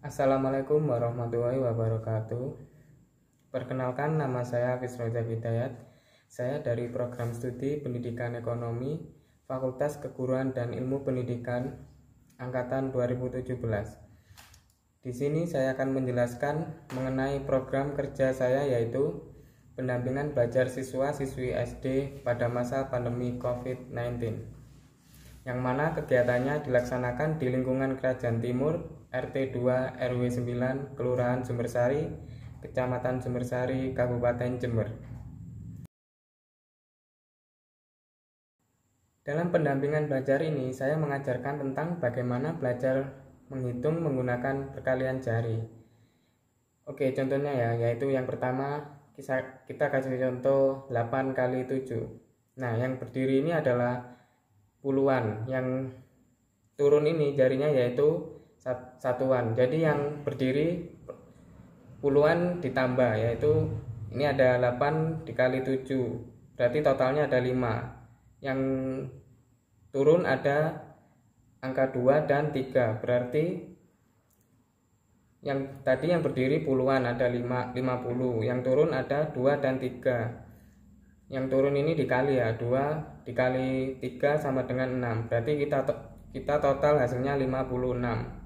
Assalamualaikum warahmatullahi wabarakatuh. Perkenalkan nama saya Hafiz Roja Hidayat. Saya dari program studi Pendidikan Ekonomi Fakultas Keguruan dan Ilmu Pendidikan angkatan 2017. Di sini saya akan menjelaskan mengenai program kerja saya yaitu pendampingan belajar siswa-siswi SD pada masa pandemi COVID-19 yang mana kegiatannya dilaksanakan di lingkungan Kerajaan Timur RT 2 RW 9 Kelurahan Sumbersari, Kecamatan Sumbersari, Kabupaten Jember. Dalam pendampingan belajar ini, saya mengajarkan tentang bagaimana belajar menghitung menggunakan perkalian jari. Oke, contohnya ya, yaitu yang pertama kita kasih contoh 8 kali 7. Nah, yang berdiri ini adalah puluhan, yang turun ini jarinya yaitu satuan. Jadi yang berdiri puluhan ditambah yaitu ini ada 8 dikali 7 berarti totalnya ada 5 yang turun ada angka 2 dan 3 berarti yang tadi yang berdiri puluhan ada 5 50 yang turun ada 2 dan 3 yang turun ini dikali ya 2 dikali 3 sama dengan 6 berarti kita kita total hasilnya 56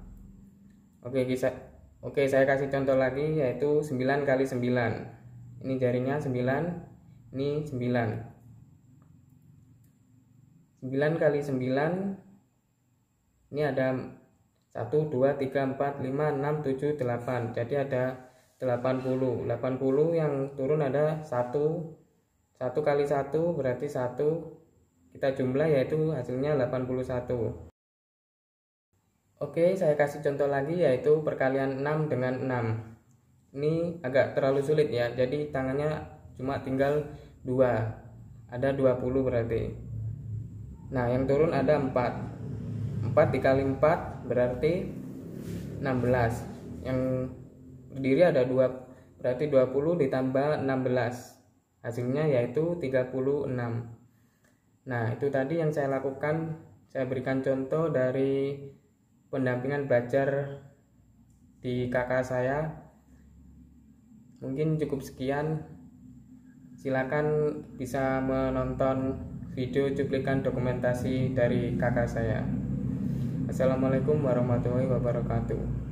Oke, bisa Oke, saya kasih contoh lagi yaitu 9 kali 9. Ini jarinya 9, ini 9. 9 kali 9 ini ada 1 2 3 4 5 6 7 8. Jadi ada 80. 80 yang turun ada 1 1 kali 1 berarti 1 kita jumlah yaitu hasilnya 81. Oke, saya kasih contoh lagi yaitu perkalian 6 dengan 6. Ini agak terlalu sulit ya, jadi tangannya cuma tinggal 2. Ada 20 berarti. Nah, yang turun ada 4. 4 dikali 4 berarti 16. Yang berdiri ada 2 berarti 20 ditambah 16. Hasilnya yaitu 36. Nah, itu tadi yang saya lakukan. Saya berikan contoh dari pendampingan belajar di kakak saya mungkin cukup sekian silakan bisa menonton video cuplikan dokumentasi dari kakak saya Assalamualaikum warahmatullahi wabarakatuh